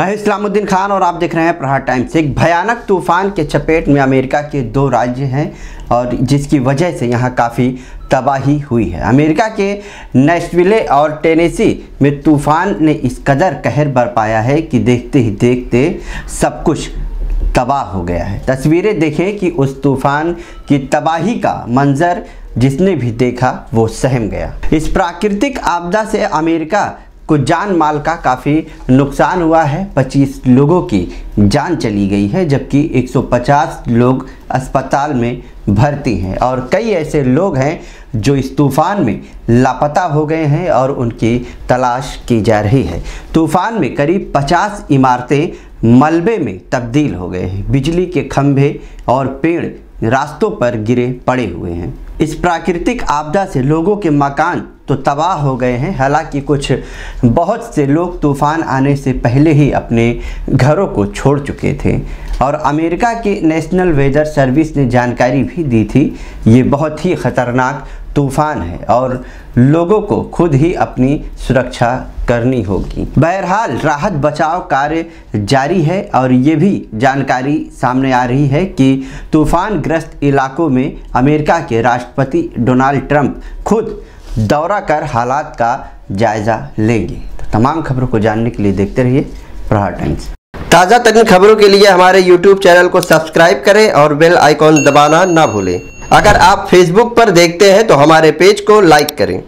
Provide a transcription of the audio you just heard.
मैं इस्लामुद्दीन खान और आप देख रहे हैं प्रहार टाइम्स। एक भयानक तूफ़ान के चपेट में अमेरिका के दो राज्य हैं और जिसकी वजह से यहाँ काफ़ी तबाही हुई है। अमेरिका के नेशविले और टेनेसी में तूफ़ान ने इस कदर कहर बरपाया है कि देखते ही देखते सब कुछ तबाह हो गया है। तस्वीरें देखें कि उस तूफ़ान की तबाही का मंजर जिसने भी देखा वो सहम गया। इस प्राकृतिक आपदा से अमेरिका को जान माल का काफ़ी नुकसान हुआ है। 25 लोगों की जान चली गई है, जबकि 150 लोग अस्पताल में भर्ती हैं और कई ऐसे लोग हैं जो इस तूफ़ान में लापता हो गए हैं और उनकी तलाश की जा रही है। तूफ़ान में करीब 50 इमारतें मलबे में तब्दील हो गए हैं। बिजली के खंभे और पेड़ रास्तों पर गिरे पड़े हुए हैं। इस प्राकृतिक आपदा से लोगों के मकान तो तबाह हो गए हैं। हालाँकि कुछ बहुत से लोग तूफ़ान आने से पहले ही अपने घरों को छोड़ चुके थे और अमेरिका के नेशनल वेदर सर्विस ने जानकारी भी दी थी, ये बहुत ही ख़तरनाक तूफ़ान है और लोगों को खुद ही अपनी सुरक्षा करनी होगी। बहरहाल, राहत बचाव कार्य जारी है और ये भी जानकारी सामने आ रही है कि तूफ़ान ग्रस्त इलाकों में अमेरिका के राष्ट्रपति डोनाल्ड ट्रंप खुद दौरा कर हालात का जायज़ा लेंगे। तो तमाम खबरों को जानने के लिए देखते रहिए प्रहार टाइम्स। ताज़ा तरीन खबरों के लिए हमारे यूट्यूब चैनल को सब्सक्राइब करें और बेल आइकॉन दबाना ना भूलें। अगर आप फेसबुक पर देखते हैं तो हमारे पेज को लाइक करें।